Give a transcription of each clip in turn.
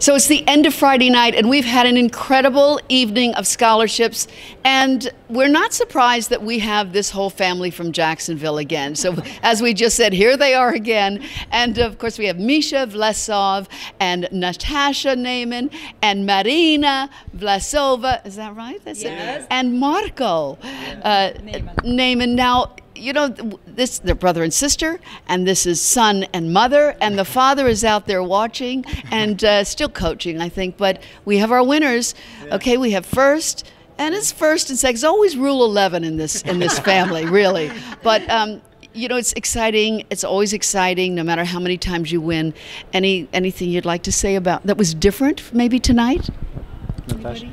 So it's the end of Friday night, and we've had an incredible evening of scholarships. And we're not surprised that we have this whole family from Jacksonville again. So, as we just said, here they are again. And of course, we have Misha Vlasov and Natasha Namen and Marina Vlasova. Is that right? That's Yes. it. And Marko uh, Namen. Now, you know, this they're brother and sister, and this is son and mother, and the father is out there watching and uh, still coaching, I think. But we have our winners. Okay, we have first, and it's first and second. It's always rule eleven in this in this family, really. But um, you know, it's exciting. It's always exciting, no matter how many times you win. Any anything you'd like to say about that was different, maybe tonight? Natasha?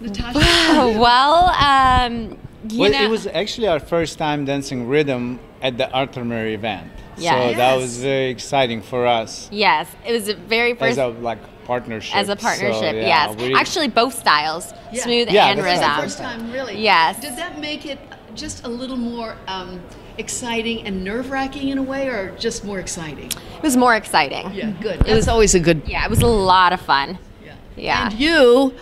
Natasha. Well, um, you Well, know, it was actually our first time dancing rhythm at the Arthur Murray event. Yeah. So that was very exciting for us yes, it was a very first. as first a like partnership. as a So, partnership. yeah, yes, we- actually both styles, Yeah. smooth Yeah, and that's right. rhythm. First time, really. Yes. Did that make it just a little more um, exciting and nerve wracking in a way, or just more exciting? It was more exciting. Yeah, good. It That's was always a good. Yeah, it was a lot of fun. Yeah. Yeah. And you,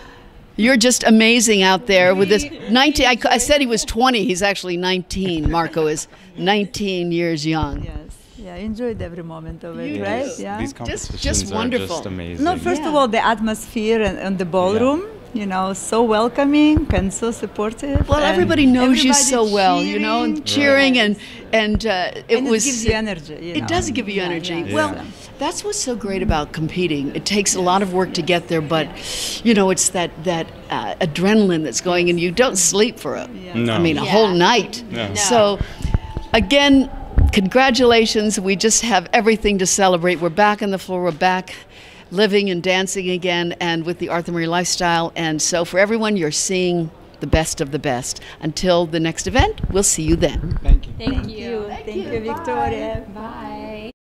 you're just amazing out there with this 19. I, I said he was 20. He's actually 19. Marko is 19 years young. Yes. Yeah, I enjoyed every moment of it, You right? Yeah. These just competitions are wonderful. just amazing. No, first Yeah. of all, the atmosphere and, and the ballroom, you know, so welcoming and so supportive. Well, everybody knows you everybody so well, you know, and cheering and and uh, it And it was. gives you energy, you it know. does give you Yeah, energy. yeah, well, yeah. that's what's so great about competing. It takes a lot of work to get there, but you know, it's that that uh, adrenaline that's going, and you don't sleep for a. I No. mean, a Yeah. whole night. No. So, again, congratulations. We just have everything to celebrate. We're back on the floor. We're back living and dancing again and with the Arthur Murray lifestyle. And so, for everyone, you're seeing the best of the best. Until the next event, we'll see you then. Thank you. Thank Thank you. you. Thank you, Victoria. Bye.